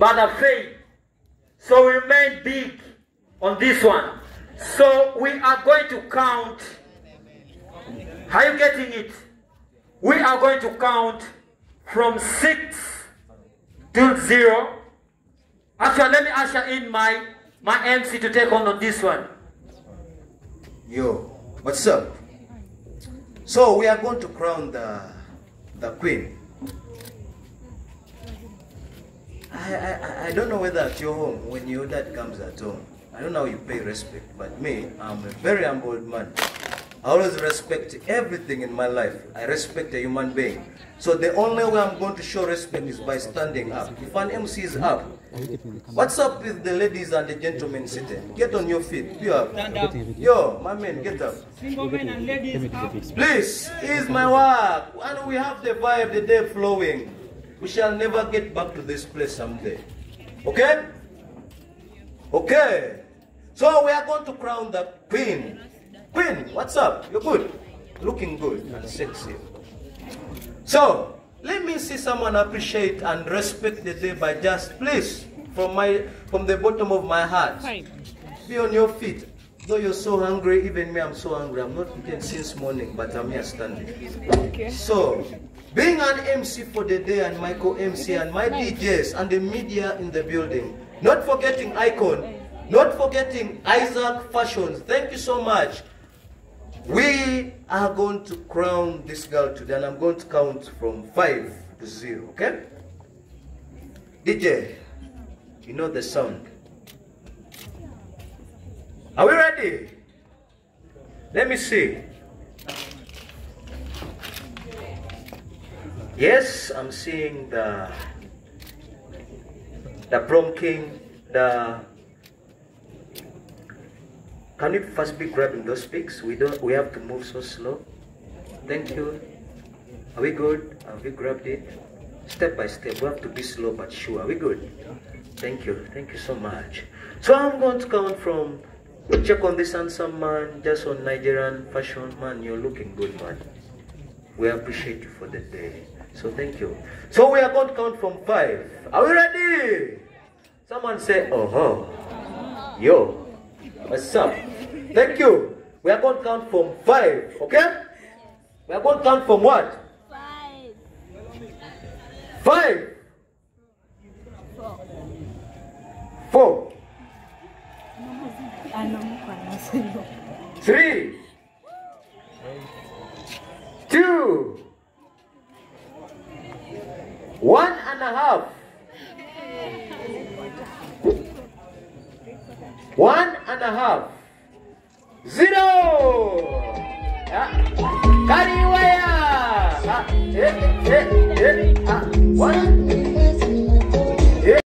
but a faith. So we remain big on this one. So we are going to count. Are you getting it? We are going to count from six till zero. Actually, let me usher in my my MC to take on on this one. Yo, what's up? So we are going to crown the the queen. I, I, I don't know whether at your home, when your dad comes at home, I don't know how you pay respect, but me, I'm a very humble man. I always respect everything in my life. I respect a human being. So the only way I'm going to show respect is by standing up. If an MC is up, what's up with the ladies and the gentlemen sitting? Get on your feet. You up. Yo, my man, get up. Single men and ladies up. Please, is my work. And we have the vibe, the day flowing. We shall never get back to this place someday. Okay? Okay. So we are going to crown the queen. Queen, what's up? You're good. Looking good and sexy. So, let me see someone appreciate and respect the day by just please from my from the bottom of my heart. Be on your feet. Though you're so hungry, even me, I'm so hungry. I'm not eating since morning, but I'm here standing. Okay. So, being an MC for the day and Michael MC and my DJs and the media in the building, not forgetting Icon, not forgetting Isaac Fashions. Thank you so much. We are going to crown this girl today, and I'm going to count from five to zero, okay? DJ, you know the sound. Are we ready? Let me see. Yes, I'm seeing the the prom king, the can you first be grabbing those pics? We don't we have to move so slow. Thank you. Are we good? Have we grabbed it? Step by step. We have to be slow but sure. Are we good? Thank you. Thank you so much. So I'm going to count from check on this handsome man, just on Nigerian fashion man. You're looking good, man. We appreciate you for the day. So thank you. So we are going to count from five. Are we ready? Someone say, oh ho. Yo. What's up? Thank you. We are going to count from five, okay? We are going to count from what? Five. Five. Four. Three. Two. One and a half. One and a half. Zero. Ah, Kariwaya. Ah, eh, eh, eh, ah. One,